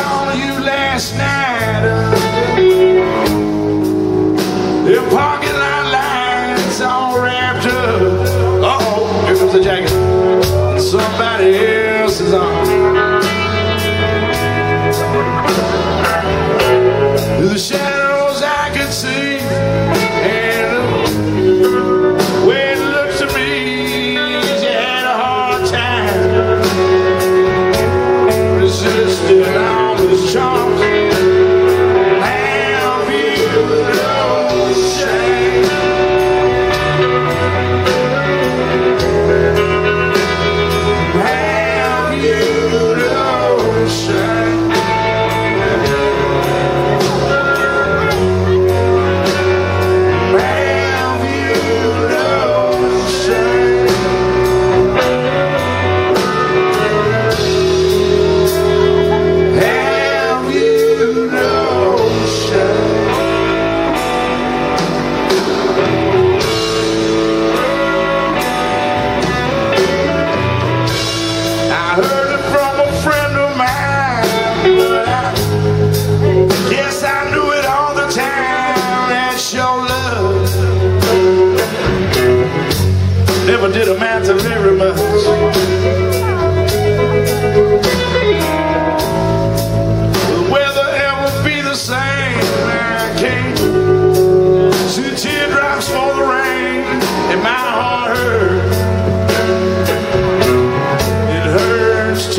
on you last night. Uh, the parking lot lines all wrapped up. Uh oh, here comes the jacket. Somebody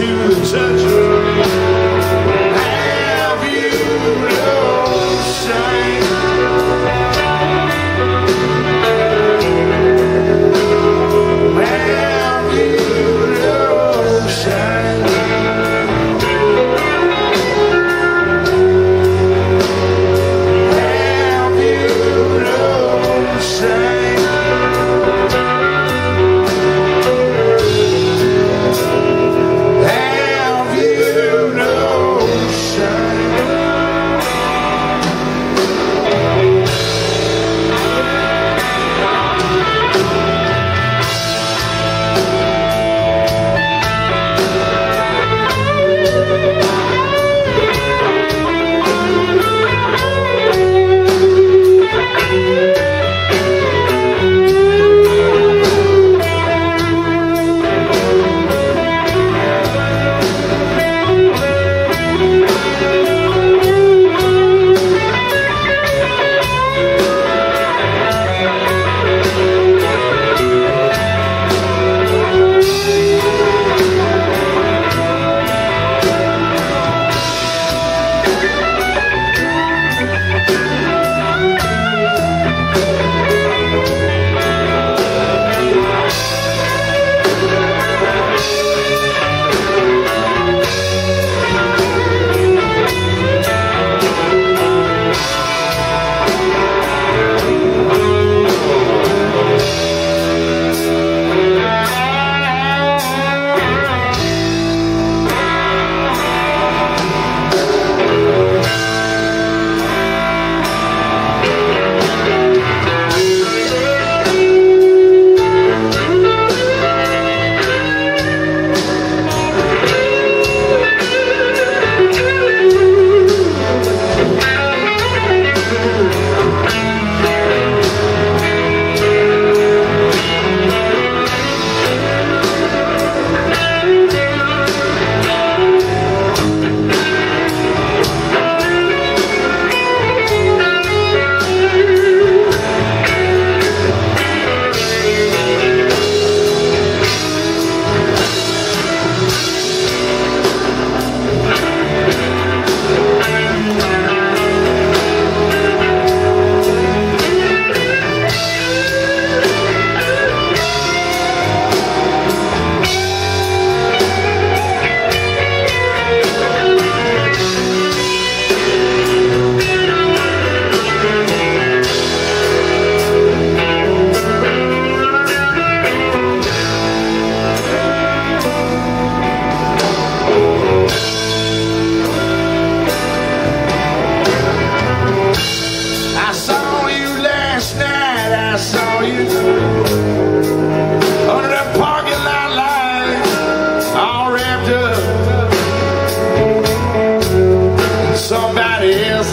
to the church.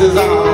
Is on.